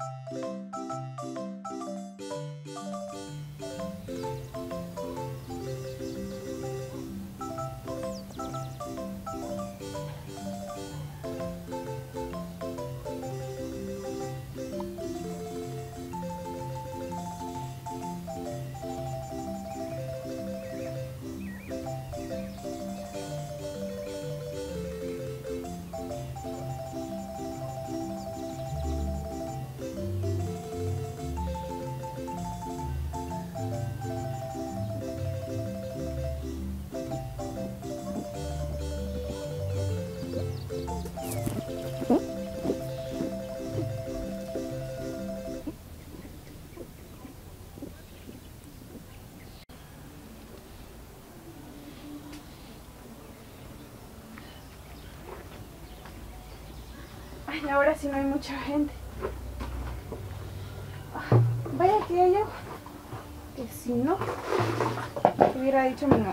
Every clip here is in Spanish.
Ay, ahora sí no hay mucha gente. Ah, Vaya que hay. Que si no, ¿qué hubiera dicho mi mamá.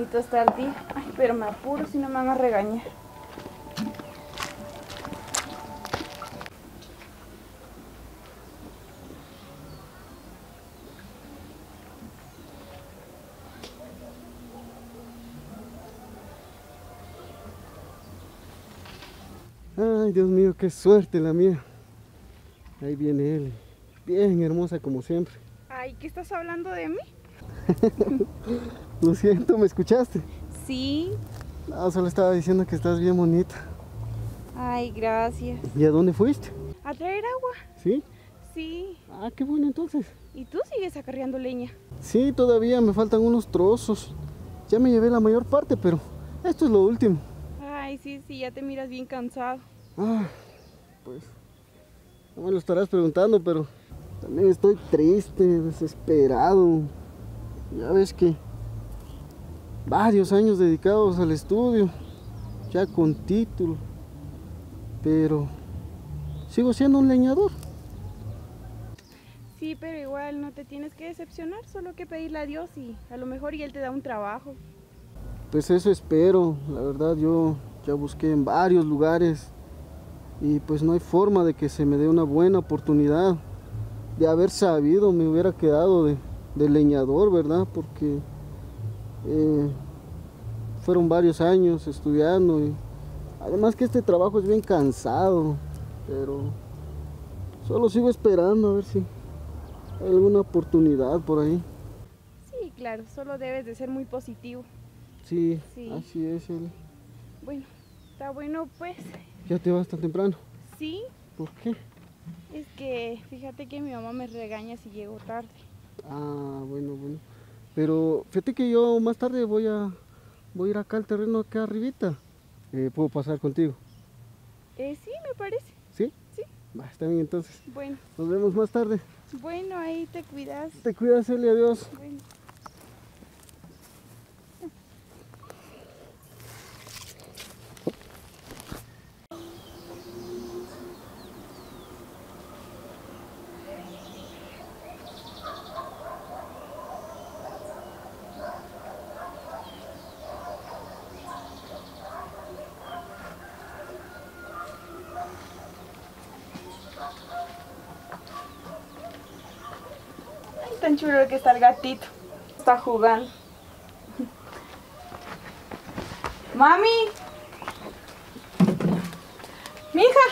Bonito está el día. Ay, pero me apuro si no me van a regañar. Ay, Dios mío, qué suerte la mía. Ahí viene él. Bien hermosa como siempre. Ay, ¿qué estás hablando de mí? Lo siento, ¿me escuchaste? Sí. No, solo estaba diciendo que estás bien bonita. Ay, gracias. ¿Y a dónde fuiste? ¿A traer agua? ¿Sí? Sí. Ah, qué bueno entonces. ¿Y tú sigues acarreando leña? Sí, todavía me faltan unos trozos. Ya me llevé la mayor parte, pero esto es lo último. Ay, sí, sí, ya te miras bien cansado. Ah, pues no me lo estarás preguntando, pero también estoy triste, desesperado. Ya ves que varios años dedicados al estudio, ya con título, pero sigo siendo un leñador. Sí, pero igual no te tienes que decepcionar, solo que pedirle a Dios y a lo mejor y Él te da un trabajo. Pues eso espero, la verdad yo ya busqué en varios lugares y pues no hay forma de que se me dé una buena oportunidad. De haber sabido me hubiera quedado de, de leñador, ¿verdad? Porque eh, fueron varios años estudiando y además que este trabajo es bien cansado, pero solo sigo esperando a ver si hay alguna oportunidad por ahí. Sí, claro, solo debes de ser muy positivo. Sí, Sí. así es, Eli. Bueno, está bueno pues. ¿Ya te vas tan temprano? Sí, ¿Por qué? es que fíjate que mi mamá me regaña si llego tarde. Ah, bueno, bueno. Pero fíjate que yo más tarde voy a voy a ir acá al terreno acá arribita. Eh, ¿Puedo pasar contigo? Eh, sí, me parece. ¿Sí? Sí. Va, está bien entonces. Bueno, Nos vemos más tarde. bueno, ahí te cuidas. Te cuidas, Eli, adiós. Bueno. Tan chulo que está el gatito. Está jugando. ¡Mami! ¡Mija!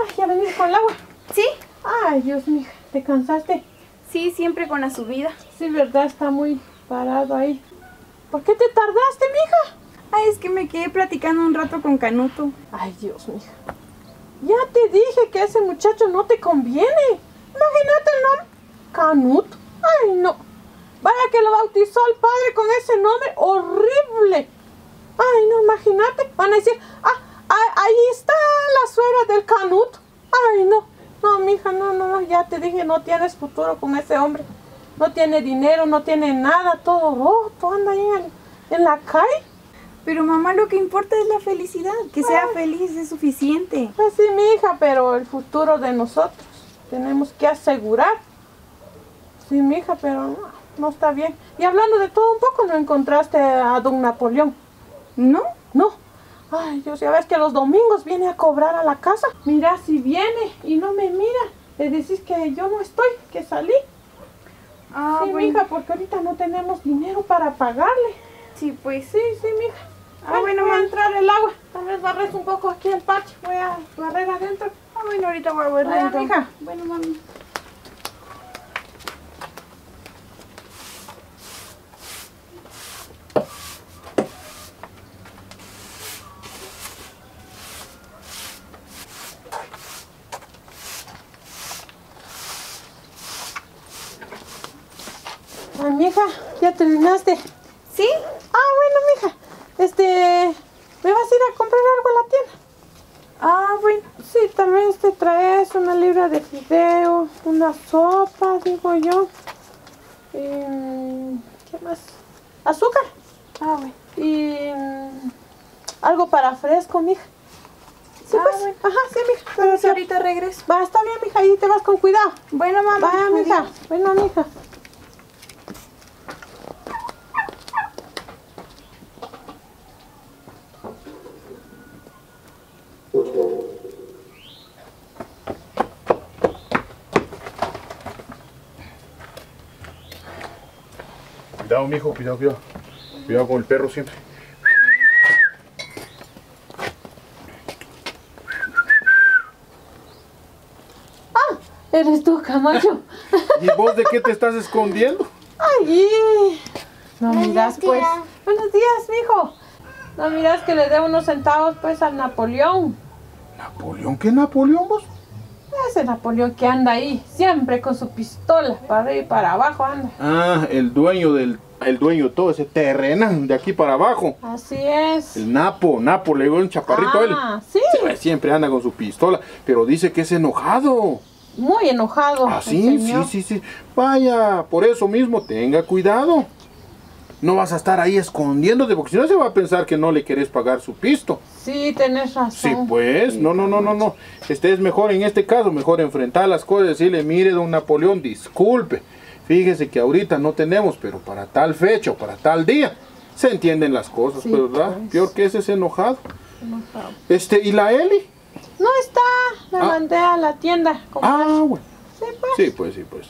Ay, ya venís con el agua. ¿Sí? Ay, Dios mío, ¿te cansaste? Sí, siempre con la subida. Sí, verdad, está muy parado ahí. ¿Por qué te tardaste, mija? Ay, es que me quedé platicando un rato con Canuto. Ay, Dios, mija. Ya te dije que ese muchacho no te conviene. Imagínate el Canut. Ay, no. Vaya que lo bautizó el padre con ese nombre horrible. Ay, no, imagínate. Van a decir, ah, ah, ahí está la suegra del Canut. Ay, no. No, mija, no, no, no. Ya te dije, no tienes futuro con ese hombre. No tiene dinero, no tiene nada, todo roto, anda ahí en, en la calle. Pero mamá, lo que importa es la felicidad. Que sea feliz es suficiente. Pues sí, mi hija, pero el futuro de nosotros tenemos que asegurar. Sí, mi hija, pero no, no está bien. Y hablando de todo un poco, ¿no encontraste a don Napoleón? ¿No? No. Ay, Dios, ya ves que los domingos viene a cobrar a la casa. Mira, si viene y no me mira, le decís que yo no estoy, que salí. Ah, sí, bueno. mija, porque ahorita no tenemos dinero para pagarle. Sí, pues. Sí, sí, mija. Ah, bueno, va a entrar el agua. Tal vez barres un poco aquí el parche. Voy a barrer adentro. Ah, bueno, ahorita voy a Vaya, dentro. mija. Bueno, mami. Ay, mija, ya terminaste. ¿Sí? Ah, bueno, mija. Este, ¿me vas a ir a comprar algo a la tienda? Ah, bueno. Sí, también te una libra de fideo, una sopa, digo yo. Y, ¿Qué más? Azúcar. Ah, bueno. Y algo para fresco, mija. Sí, Ah, pues. bueno. Ajá, sí, mija. Pero si ahorita regreso. Va, está bien, mija, ahí te vas con cuidado. Bueno, mamá. Vaya, mija. adiós. Bueno, mija. Cuidado, mijo, cuidado, cuidado. Cuidado con el perro siempre. Eres tú, Camacho. ¿Y vos de qué te estás escondiendo? Ay, no miras, pues. Buenos días, mijo. No miras que le dé unos centavos, pues, al Napoleón. ¿Napoleón? ¿Qué Napoleón vos? Ese Napoleón que anda ahí, siempre con su pistola, para arriba y para abajo anda. Ah, el dueño del. El dueño de todo ese terreno de aquí para abajo. Así es. El Napo, Napo, le digo un chaparrito a él. Ah, sí. Siempre anda con su pistola, pero dice que es enojado. Muy enojado. Ah, el sí, sí, sí, sí. Vaya, por eso mismo, tenga cuidado. No vas a estar ahí escondiéndote, porque si no se va a pensar que no le querés pagar su pisto. Sí, tenés razón. Sí, pues, no, no, no, no, no. Este es mejor en este caso, mejor enfrentar las cosas, decirle, mire, don Napoleón, disculpe. Fíjese que ahorita no tenemos, pero para tal fecha o para tal día se entienden las cosas, Sí, pues, ¿verdad? pues. Peor que ese es enojado. Enojado. Este, ¿y la Eli? No está, la Ah. mandé a la tienda. Ah, bueno. Sí, pues. Sí, pues, sí, pues.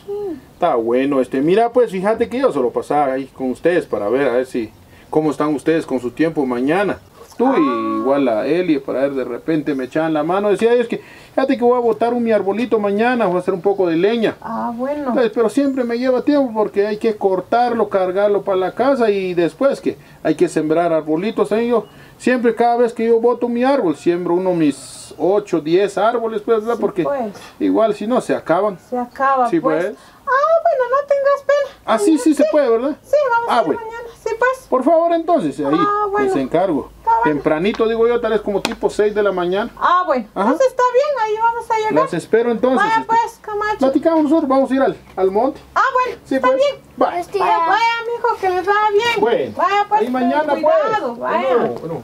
Está bueno, este, mira, pues, fíjate que yo solo pasaba ahí con ustedes para ver, a ver si, cómo están ustedes con su tiempo mañana. Tú y igual a Eli, para ver, de repente me echaban la mano. Decía ellos que, fíjate que voy a botar un mi arbolito mañana, voy a hacer un poco de leña. Ah, bueno. Entonces, pero siempre me lleva tiempo porque hay que cortarlo, cargarlo para la casa y después que hay que sembrar arbolitos. Ahí yo, siempre cada vez que yo boto mi árbol, siembro uno de mis 8, 10 árboles, pues, ¿verdad? porque pues. igual si no se acaban. Se acaba, Sí, pues. pues. Ah, bueno, no tengas pena. Así sí se puede, ¿verdad? Sí, vamos Ah, a ir bueno. mañana. Sí, pues. Por favor, entonces, ahí Ah, bueno. les encargo. Está bueno. Tempranito, digo yo, tal vez como tipo 6 de la mañana. Ah, bueno. Ajá. Entonces está bien, ahí vamos a llegar. Las espero entonces. Vaya, este, pues, Camacho. Platicamos nosotros, vamos a ir al, al monte. Ah, bueno. Sí, está pues. bien. Vaya, vaya, mijo, que les vaya bien. Bueno, Vaya, pues, ahí mañana, cuidado. pues. Vaya. Bueno, bueno.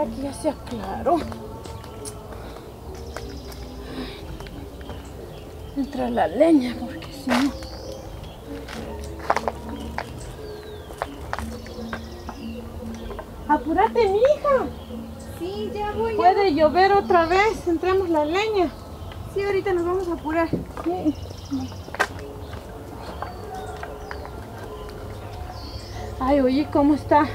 Vaya que ya se aclaró. Entra la leña, porque si no. Apúrate, mija. Sí, ya voy. ya Puede llover otra vez. Entremos la leña. Sí, ahorita nos vamos a apurar. Sí. Ay, oye, ¿cómo está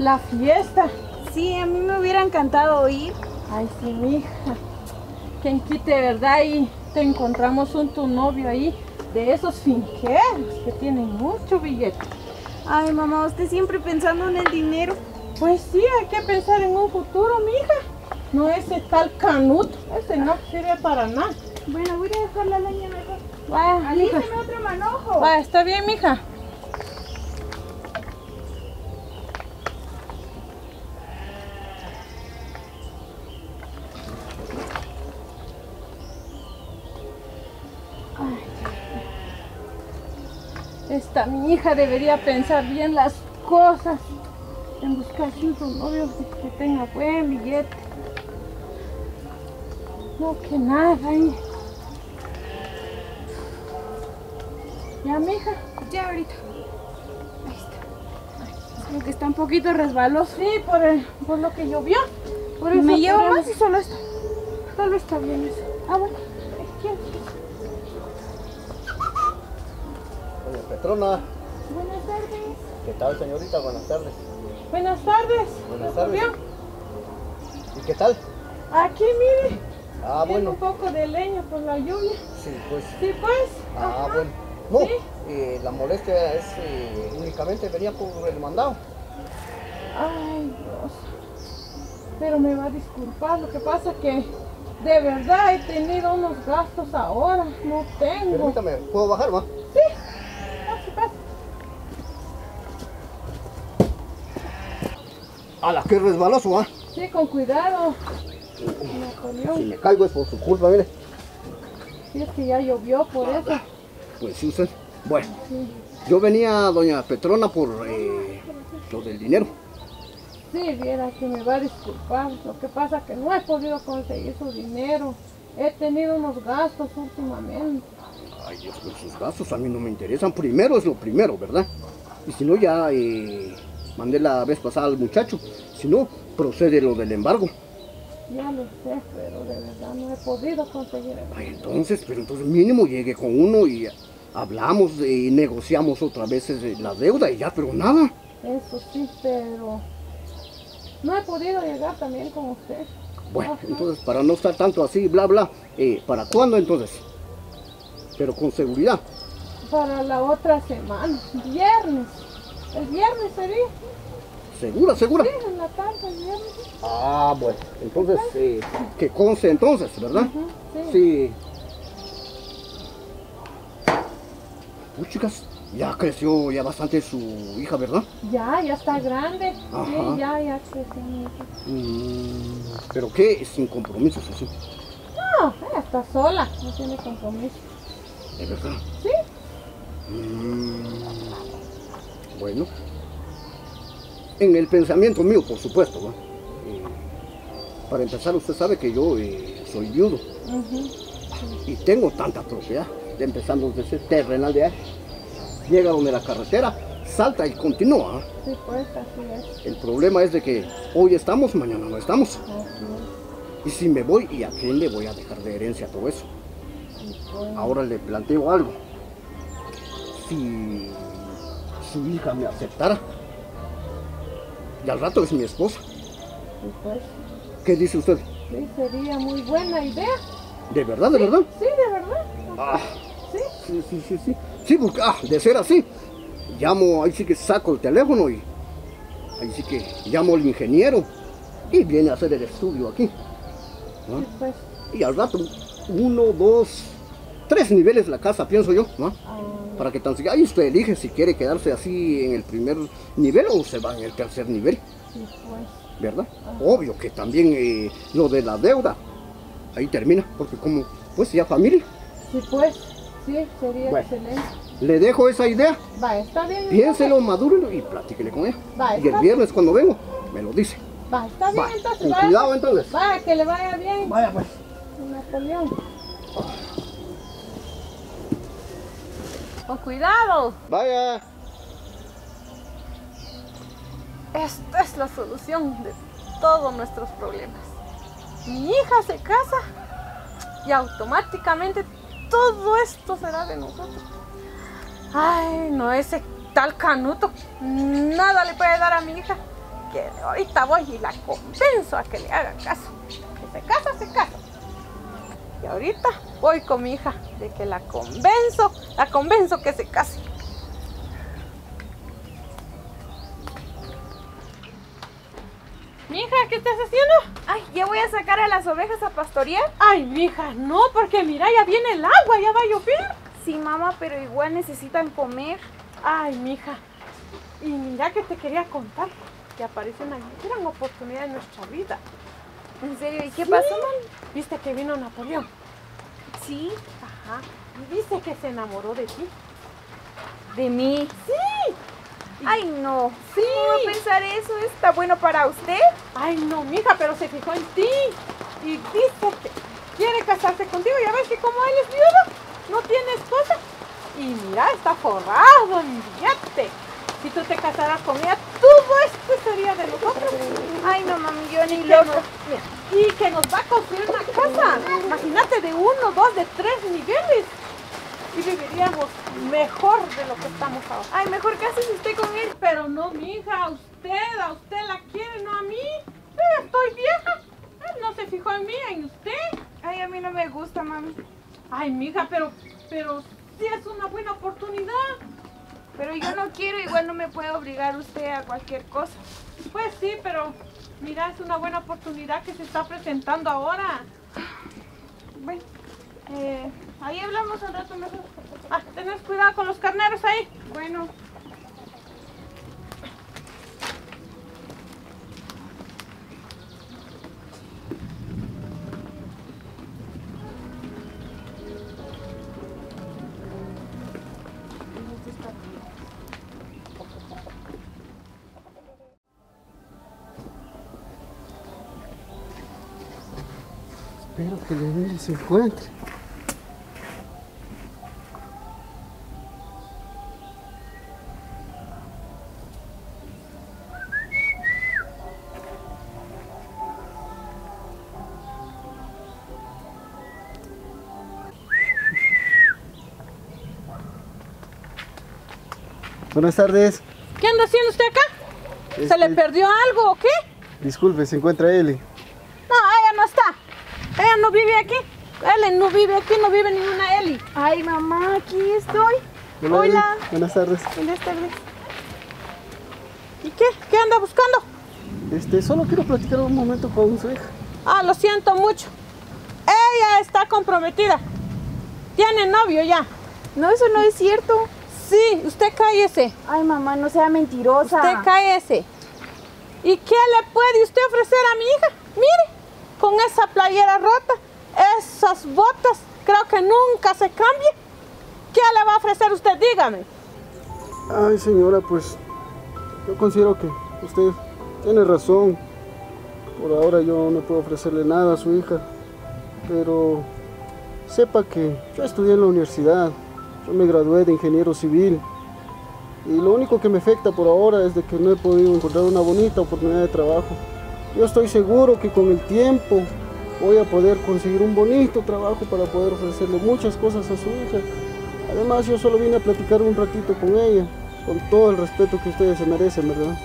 la fiesta? Sí, a mí me hubiera encantado ir. Ay, sí, mija. Quien quite, ¿verdad? Y te encontramos un tu novio ahí de esos finqueros que tienen mucho billete. Ay, mamá, usted siempre pensando en el dinero. Pues sí, hay que pensar en un futuro, mija. No ese tal canuto, ese no sirve para nada. Bueno, voy a dejar la leña mejor. Vaya. Alíceme otro manojo. Vaya, está bien, mija. Ay, Esta mi hija debería pensar bien las cosas en buscar cinco novios que tenga buen billete. No, que nada ahí. Ya, mija. Ya ahorita. Ahí está. Creo que está un poquito resbaloso. Sí, por, el- por lo que llovió. Por eso Me llevo más y solo esto. Solo está bien eso. Ah, bueno. ¿Quién? Doña Petrona, Buenas tardes. ¿qué tal señorita? Buenas tardes. Buenas tardes. Buenas ¿Todo tardes. ¿Y qué tal? Aquí, mire. Ah, bueno, un poco de leña por la lluvia. sí, pues. Sí, pues. Ah, Ajá. bueno. No, Sí. eh, la molestia es eh, únicamente venía por el mandado. Ay, Dios. Pero me va a disculpar. Lo que pasa que de verdad he tenido unos gastos ahora. No tengo. Permítame, ¿puedo bajar, va? Pase, ¡Hala, qué resbaloso, ah! Sí, con cuidado. Si Napoleón. me caigo es por su culpa, mire. Sí, es que ya llovió por eso. Pues sí, usted. Bueno, Sí. yo venía, doña Petrona, por eh, lo del dinero. Sí, viera que me va a disculpar. Lo que pasa que no he podido conseguir su dinero. He tenido unos gastos últimamente. Ay, Dios, sus gastos a mí no me interesan. Primero es lo primero, ¿verdad? Y si no, ya eh, mandé la vez pasada al muchacho. Si no, procede lo del embargo. Ya lo sé, pero de verdad no he podido conseguir el Ay, entonces, pero entonces mínimo llegue con uno y hablamos y negociamos otra vez la deuda y ya, pero nada. Eso sí, pero no he podido llegar también con usted. Bueno, Ajá. entonces para no estar tanto así, bla, bla, eh, ¿para cuándo entonces? Pero con seguridad. Para la otra semana, viernes. El viernes sería. ¿Segura, segura? Sí, en la tarde, el viernes. Ah, bueno, entonces, eh, que conste entonces, ¿verdad? Ujú, sí. Sí. Uy, chicas, ya creció ya bastante su hija, ¿verdad? Ya, ya está grande. Ajá. Sí, ya, ya creció mi hija. Mm, ¿Pero qué? Sin compromisos, así. No, ella está sola, no tiene compromiso. ¿De verdad? Sí. Mm, bueno. En el pensamiento mío, por supuesto. Eh, para empezar, usted sabe que yo eh, soy viudo y tengo tanta propiedad, de empezando desde ese terrenal de ahí. Llega donde la carretera, salta y continúa. ¿ah? Sí, pues así es. El problema es de que hoy estamos, mañana no estamos. Es. Y si me voy, ¿y a quién le voy a dejar de herencia todo eso? Sí, pues. Ahora le planteo algo. Si su hija me aceptara, y al rato es mi esposa, pues. ¿qué dice usted? Sí, sería muy buena idea. ¿De verdad, de verdad? Sí, de verdad. Ah, Sí. sí, sí, sí, sí. Sí, porque, ah, de ser así, llamo, ahí sí que saco el teléfono y ahí sí que llamo al ingeniero y viene a hacer el estudio aquí. ¿no? Sí, pues. Y al rato, uno, dos, tres niveles la casa, pienso yo, ¿no? ah, Para que tan ahí usted elige si quiere quedarse así en el primer nivel o se va en el tercer nivel, sí, pues. ¿verdad? Obvio que también eh, lo de la deuda, ahí termina, porque como, pues ya familia, Sí, pues. Sí, sería Bueno. excelente. le dejo esa idea, Va, está bien. piénselo, madúrelo y platíquele con ella. Va, Y el viernes cuando vengo, me lo dice. Va, está bien Va, entonces. con va. cuidado entonces. Va, que le vaya bien. Vaya pues. Napoleón. Con cuidado. Vaya. Esta es la solución de todos nuestros problemas. Mi hija se casa y automáticamente todo esto será de nosotros. Ay, no, ese tal canuto nada le puede dar a mi hija. Que ahorita voy y la convenzo a que le haga caso. Que se casa, se casa. Ahorita voy con mi hija de que la convenzo, la convenzo que se case. Mija, ¿qué estás haciendo? Ay, ya voy a sacar a las ovejas a pastorear. Ay, mija, no, porque mira, ya viene el agua, ya va a llover. Sí, mamá, pero igual necesitan comer. Ay, mija. Y mira que te quería contar que aparecen aquí gran oportunidad en nuestra vida. ¿En serio? ¿Y qué pasó, mami? ¿Viste que vino Napoleón? Sí, Ajá. Dice que se enamoró de ti. de mí. Sí. Ay, no. Sí. ¿Cómo va a pensar eso? ¿Está bueno para usted? Ay, no, mija, pero se fijó en ti. Y dice que quiere casarse contigo. Ya ves que como él es viudo, no tiene esposa. Y mira, está forrado en billete. Si tú te casaras con ella, todo esto sería de nosotros. Ay, no, mami, yo ni que loco. nos, y que nos va a construir una casa. Imagínate de uno, dos, de tres niveles. Y viviríamos mejor de lo que estamos ahora. Ay, mejor cásese usted con él. Pero no, mi hija, a usted, a usted la quiere, no a mí. Eh, estoy vieja. Él no se fijó en mí, en usted. Ay, a mí no me gusta, mami. Ay, mija, pero, pero sí es una buena oportunidad. Pero yo no quiero, igual no me puede obligar usted a cualquier cosa. Pues sí, pero mira, es una buena oportunidad que se está presentando ahora. Bueno, eh, ahí hablamos un rato mejor. Ah, tenés cuidado con los carneros ahí. Bueno. Espero que Leonel se encuentre. Buenas tardes. ¿Qué anda haciendo usted acá? ¿Se le Este, perdió algo o qué? Disculpe, se encuentra Eli. No, ella no está. Ella no vive aquí. Ellen no vive aquí, no vive ninguna Eli. Ay, mamá, aquí estoy. Hola. Buenas tardes. Buenas tardes. ¿Y qué? ¿Qué anda buscando? Este, solo quiero platicar un momento con su hija. Ah, lo siento mucho. Ella está comprometida. Tiene novio ya. No, eso no es cierto. Sí, usted cállese. Ay, mamá, no sea mentirosa. Usted cállese. ¿Y qué le puede usted ofrecer a mi hija? Mire, con esa playera rota, esas botas, creo que nunca se cambia. ¿Qué le va a ofrecer usted? Ay, señora, pues yo considero que usted tiene razón. Por ahora yo no puedo ofrecerle nada a su hija. Pero sepa que yo estudié en la universidad. Yo me gradué de ingeniero civil. Y lo único que me afecta por ahora es de que no he podido encontrar una bonita oportunidad de trabajo. Yo estoy seguro que con el tiempo voy a poder conseguir un bonito trabajo para poder ofrecerle muchas cosas a su hija. Además, yo solo vine a platicar un ratito con ella, con todo el respeto que ustedes se merecen, ¿verdad?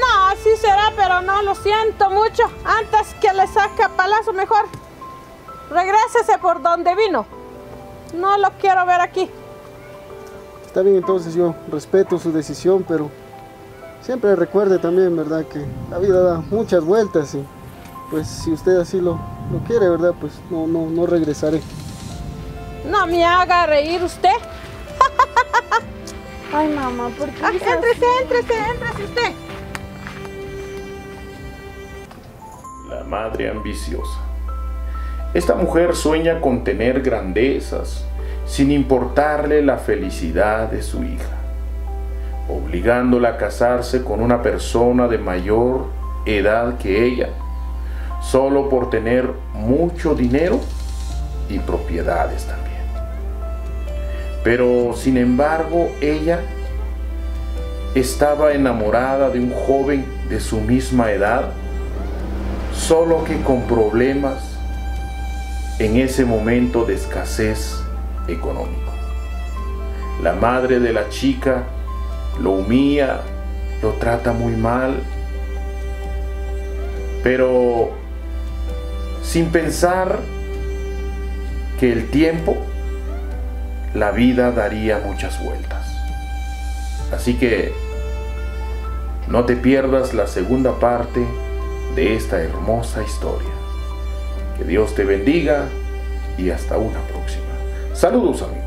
No, así será, pero no, lo siento mucho. Antes que le saque palazo, mejor regrésese por donde vino. No lo quiero ver aquí. Está bien, entonces yo respeto su decisión, pero siempre recuerde también, ¿verdad? Que la vida da muchas vueltas y pues si usted así lo, lo quiere, ¿verdad? Pues no, no, no regresaré. No me haga reír usted. Ay, mamá, ¿por qué Ah, dice así? éntrese, éntrese, éntrese usted. La madre ambiciosa. Esta mujer sueña con tener grandezas sin importarle la felicidad de su hija, obligándola a casarse con una persona de mayor edad que ella, solo por tener mucho dinero y propiedades también. Pero sin embargo, ella estaba enamorada de un joven de su misma edad, solo que con problemas en ese momento de escasez económico. La madre de la chica lo humilla, lo trata muy mal, pero sin pensar que el tiempo, la vida daría muchas vueltas. Así que no te pierdas la segunda parte de esta hermosa historia. Que Dios te bendiga y hasta una próxima. Saludos amigos.